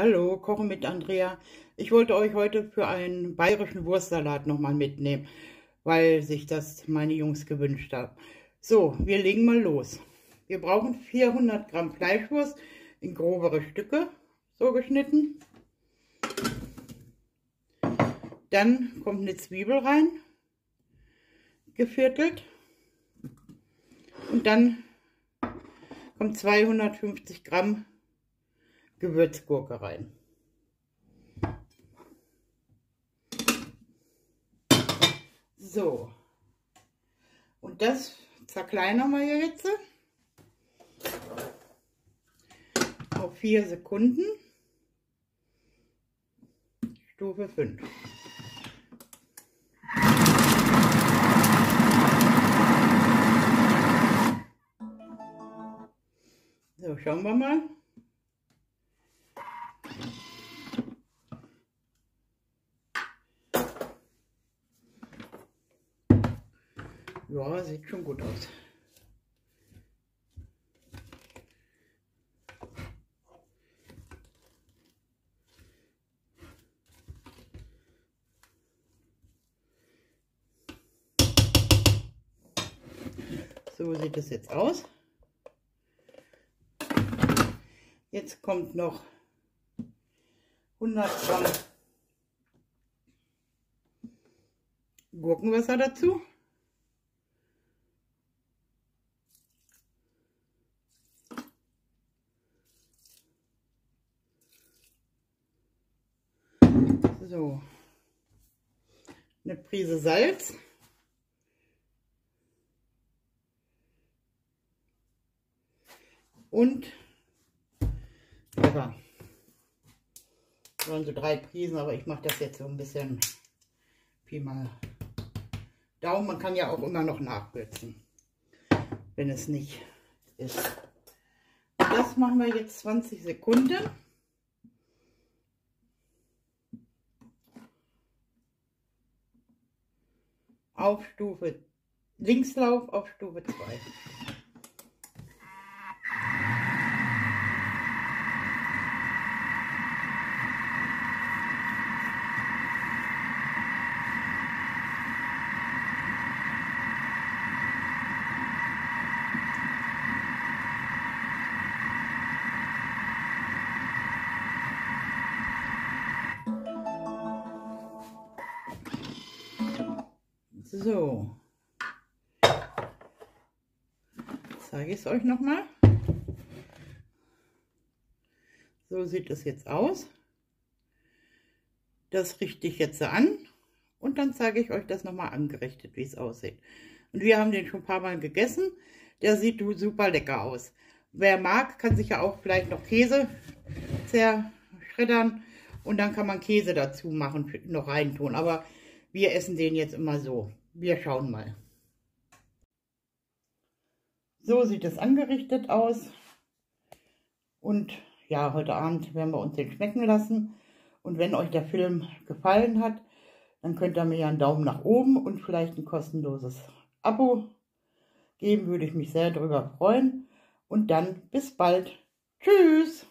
Hallo, Kochen mit Andrea. Ich wollte euch heute für einen bayerischen Wurstsalat nochmal mitnehmen, weil sich das meine Jungs gewünscht haben. So, wir legen mal los. Wir brauchen 400 Gramm Fleischwurst in grobere Stücke, so geschnitten. Dann kommt eine Zwiebel rein, geviertelt. Und dann kommt 250 Gramm Gewürzgurke rein. So. Und das zerkleinern wir jetzt auf 4 Sekunden. Stufe 5. So, schauen wir mal. Ja, sieht schon gut aus. So sieht es jetzt aus. Jetzt kommt noch 100 Gramm Gurkenwasser dazu. So, eine Prise Salz. Und Pfeffer. Das waren so drei Prisen, aber ich mache das jetzt so ein bisschen Pi mal Daumen. Man kann ja auch immer noch nachwürzen, wenn es nicht ist. Das machen wir jetzt 20 Sekunden. Auf Stufe Linkslauf auf Stufe 2. So. Zeige ich es euch nochmal. So sieht es jetzt aus. Das richte ich jetzt an und dann zeige ich euch das nochmal angerichtet, wie es aussieht. Und wir haben den schon ein paar Mal gegessen. Der sieht super lecker aus. Wer mag, kann sich ja auch vielleicht noch Käse zerschreddern und dann kann man Käse dazu machen, noch reintun. Aber wir essen den jetzt immer so. Wir schauen mal. So sieht es angerichtet aus. Und ja, heute Abend werden wir uns den schmecken lassen. Und wenn euch der Film gefallen hat, dann könnt ihr mir ja einen Daumen nach oben und vielleicht ein kostenloses Abo geben. Würde ich mich sehr darüber freuen. Und dann bis bald. Tschüss.